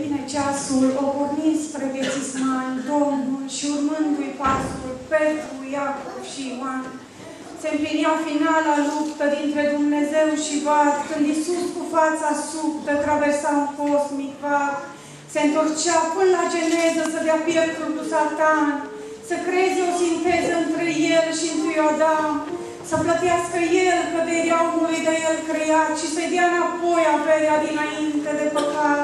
vine ceasul, o pornim spre Ghețismani, Domnul și urmându-i pasul, Petru, Iacov și Ioan. Se împlinea finala luptă dintre Dumnezeu și vad, când Iisus cu fața subtă traversa un cosmic vad, se întorcea până la geneză să dea pieptul lui Satan, să creeze o sinteză între el și întâi Adam, să plătească el căderea omului de el creat și să-i dea înapoi averea dinainte de păcat.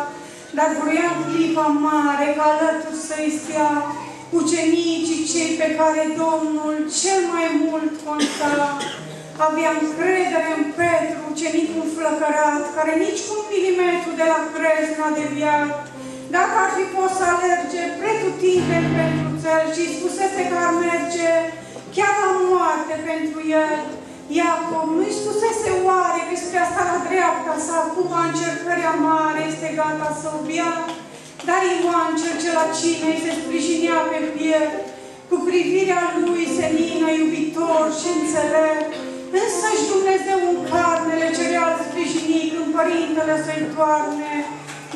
Dar vrea în clipa mare ca alături să-i stea ucenicii cei pe care Domnul cel mai mult conta. Avea încredere în Petru, ucenicul flăcărat, care nici cu un milimetru de la crez n-a deviat. Dacă ar fi fost să alerge pretutindeni pentru țel și spusese că ar merge chiar la moarte pentru el, Iacov nu-i spusese oare că spre asta la dreapta sa, acum încercări mare, este gata să o bia? Dar Ioan, cel ce la cine se sprijinea pe piept, cu privirea lui senină, iubitor și înțelept, însăși Dumnezeu în carne le cerea sprijini când Părintele să-i toarne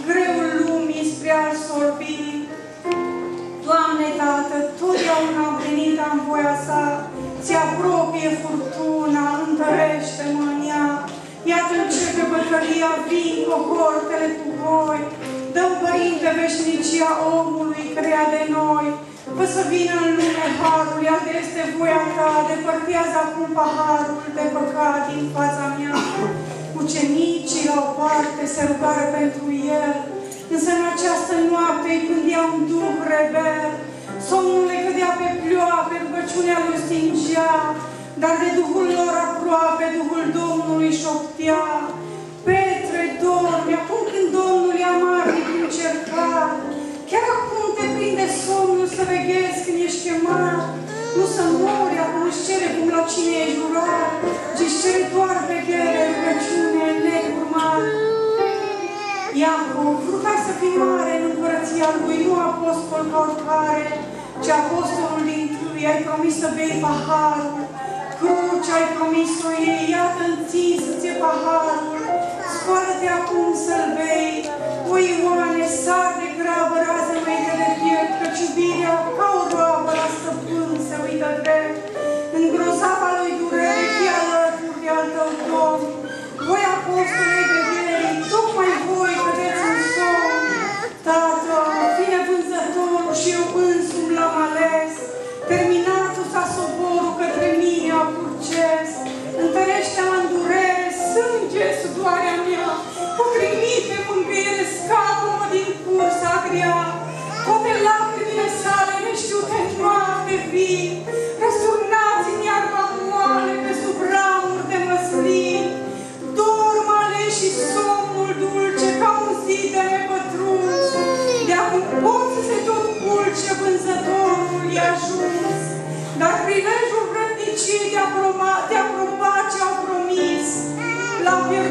greul lumii spre al sorbi. Doamne, Tată, totdeauna venit în voia sa, ți apropie furtuna, întărește-mă în ea. Iată începe bătălia, vin cohortele cu voi. Dăm, Părinte, veșnicia omului crea de noi. Fă să vină în lume harul, iată este voia ta, depărtează acum paharul de păcat din fața mea. Ucenicii la o parte se rugară pentru el, însă în această noapte îi pândea un duh rebel, somnul le cădea pe plioape, rugăciunea lui stingea, dar de Duhul lor aproape, Duhul Domnului șoptea. Petre, dormi, acum când Domnul e amarnic încercat, chiar acum te prinde somnul să veghezi când ești chemat, nu să mori, acum își cere cum la cine e jurat, ci își cere doar veghere, rugăciune, necurmat. Iacov, ruga să fii mare în împărăția lui, nu apostol ca oricare, ci apostolul din tâi, ai promis să bei paharul, cruce ai promis-o ei, iată înțins ți paharul, scoală-te acum să-l bei, o Ioane, sar de grabă rază măită de piept, căci iubirea ca o roabă la stăpân se uită drept, în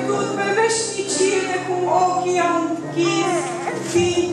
tudo, beveşlik şiirde kum ok yam quis, fin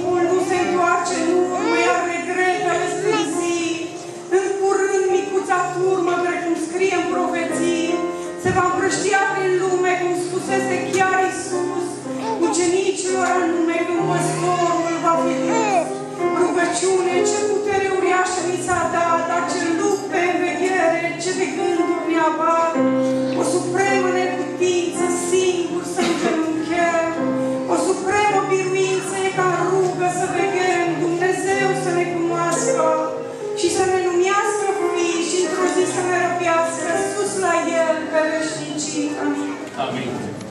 fii și într-o zi să